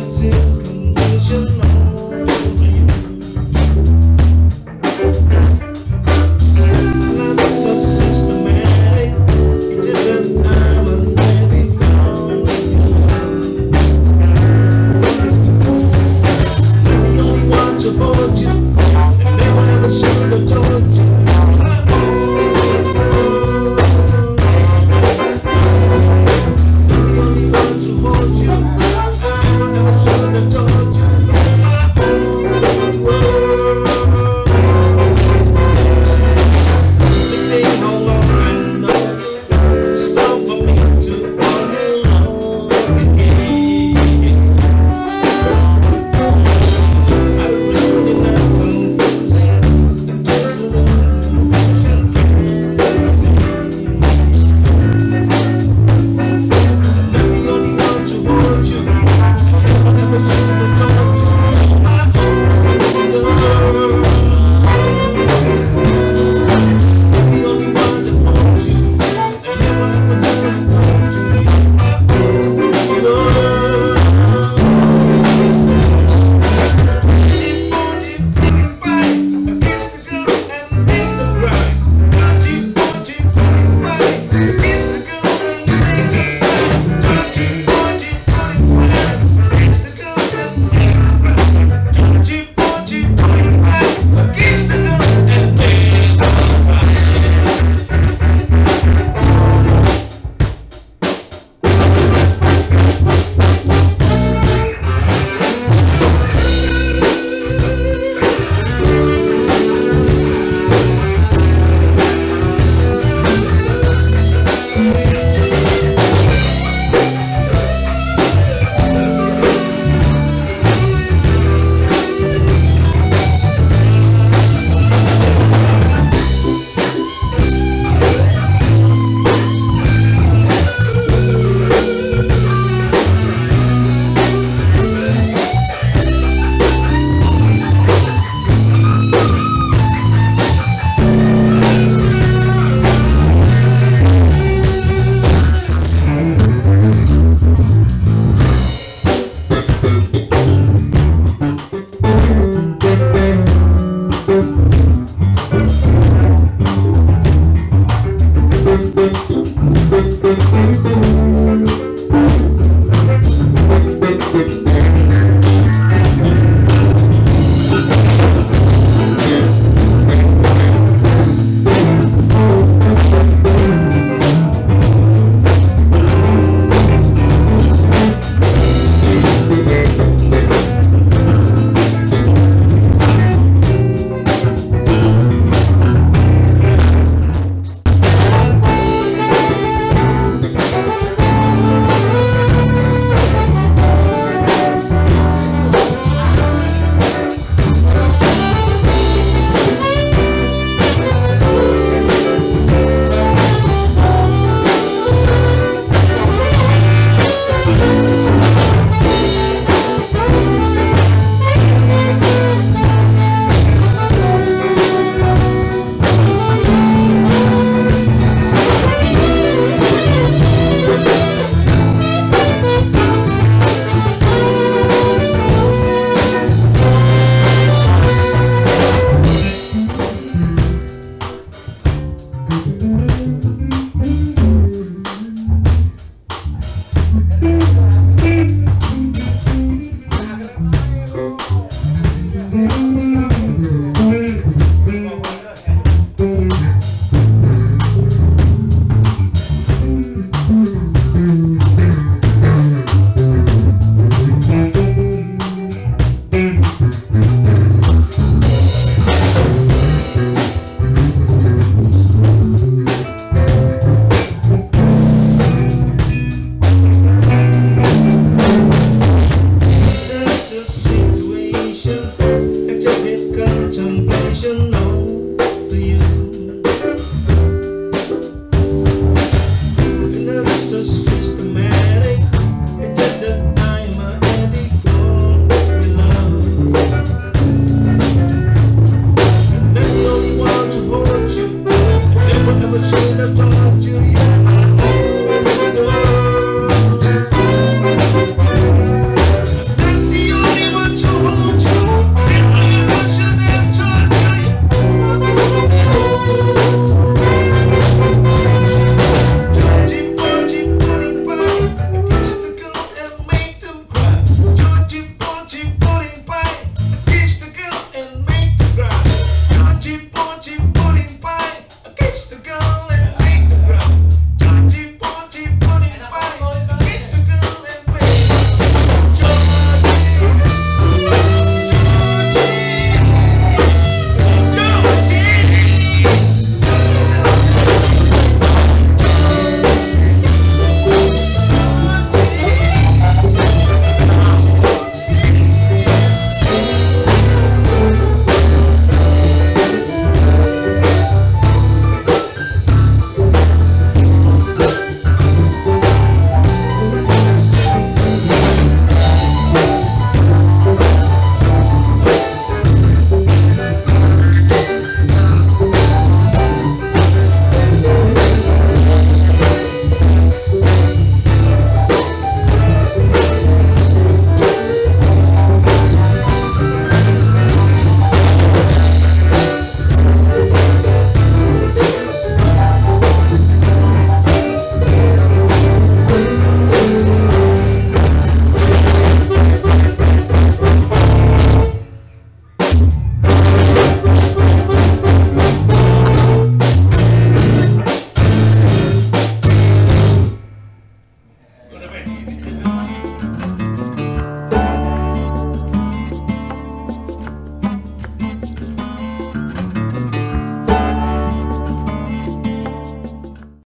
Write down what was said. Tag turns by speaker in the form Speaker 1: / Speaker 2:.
Speaker 1: chances